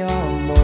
buang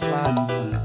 Robert Robinson.